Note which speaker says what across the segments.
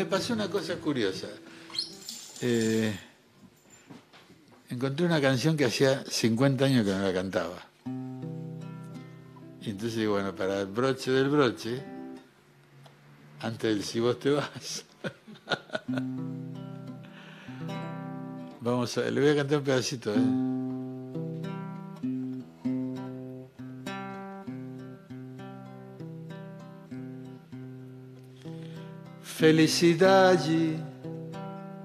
Speaker 1: Me pasó una cosa curiosa. Eh, encontré una canción que hacía 50 años que no la cantaba. Y entonces bueno, para el broche del broche, antes del si vos te vas, vamos a, le voy a cantar un pedacito, ¿eh? Felicidade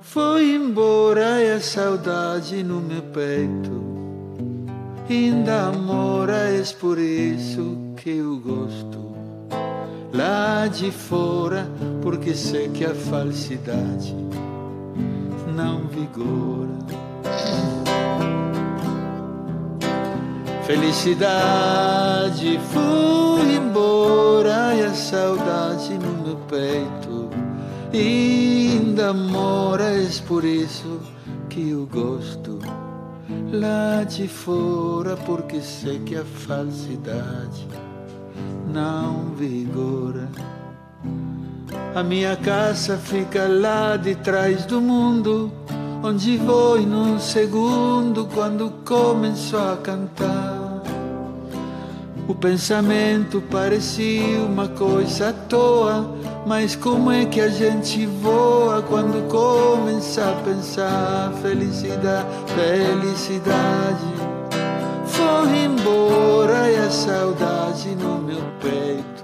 Speaker 1: foi embora e a saudade no meu peito. Ainda mora, é por isso que eu gosto. Lá de fora, porque sei que a falsidade não vigora. Felicidade foi ainda moras por isso que eu gosto. Lá de fora porque sei que a falsidade não vigora. A minha casa fica lá de trás do mundo onde vou em um segundo quando começo a cantar o pensamento parecia uma coisa à toa, mas como é que a gente voa quando começa a pensar? Felicidade, felicidade? Foi embora e a saudade no meu peito.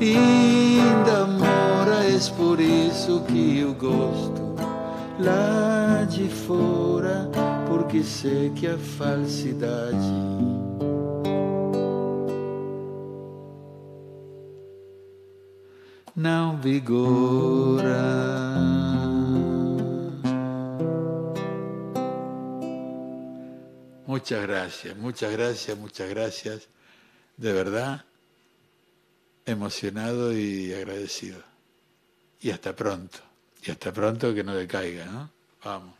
Speaker 1: Ainda mora, é por isso que eu gosto. Lá de fora, porque sei que a falsidade não vigora. Muchas gracias, muchas gracias, muchas gracias. De verdad, emocionado y agradecido. Y hasta pronto. Y hasta pronto que no decaiga, ¿no? Vamos.